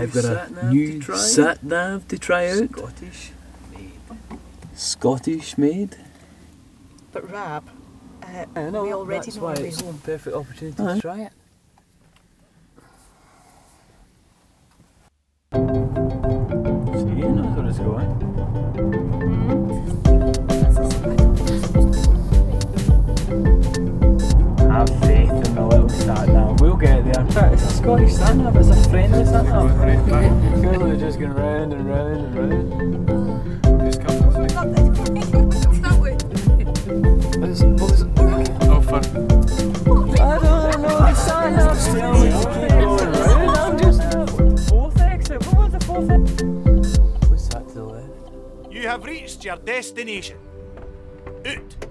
we've got a new to try. sat nav to try out. Scottish made. Scottish made. But Rab, uh, I know, we already that's know why it's home. perfect opportunity Uh-huh. to try it. See, you know where it's going. Have faith in the little sat nav. We'll get there. It's a Scottish sat nav. It's a friendly sat nav. Feels like they're just going round and round and round. Who's coming? There's, well, there's, Oh, for I don't know. The sat nav's telling me okay, going round. I'm just fourth exit. What was the fourth exit? What's that to the left? You have reached your destination. Out.